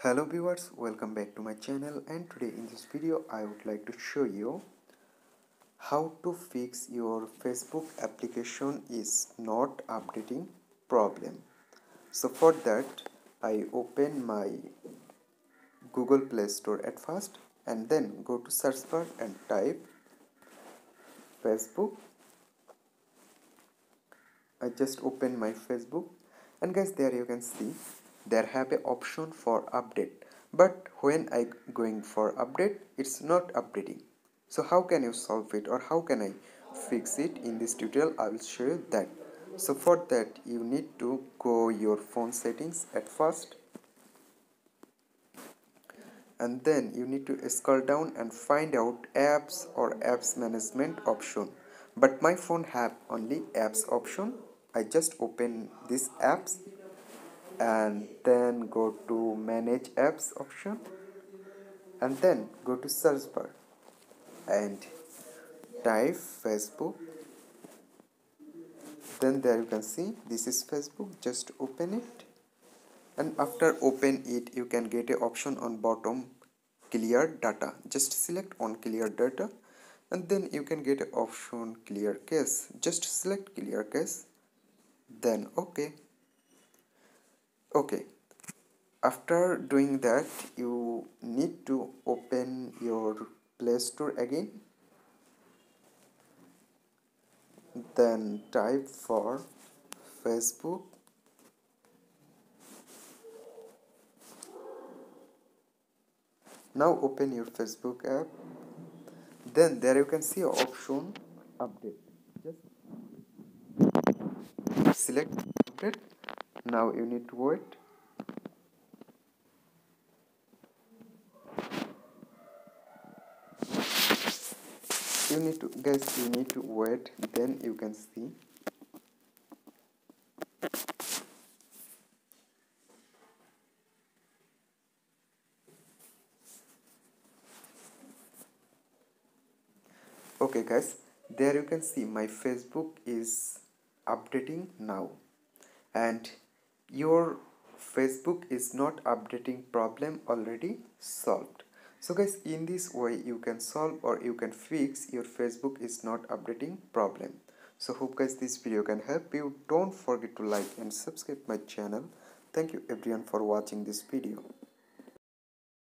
hello viewers welcome back to my channel and today in this video i would like to show you how to fix your facebook application is not updating problem. So for that i open my google play store at first and then go to search bar and type facebook. I just open my facebook and guys there you can see there have a option for update. But when i going for update it's not updating. So how can you solve it or how can i fix it? In this tutorial i will show you that. So for that you need to go your phone settings at first. And then you need to scroll down and find out apps or apps management option. But my phone have only apps option. I just open this apps and then go to manage apps option and then go to search bar and type facebook. Then there you can see this is facebook just open it. And after open it you can get a option on bottom clear data. Just select on clear data and then you can get option clear cache just select clear cache then okay okay. After doing that you need to open your play store again. Then type for facebook. Now open your facebook app. Then there you can see option update. Just select update now you need to wait. You need to guys you need to wait then you can see. Okay guys there you can see my facebook is updating now. And your facebook is not updating problem already solved. So guys in this way you can solve or you can fix your facebook is not updating problem. So hope guys this video can help you. Don't forget to like and subscribe my channel. Thank you everyone for watching this video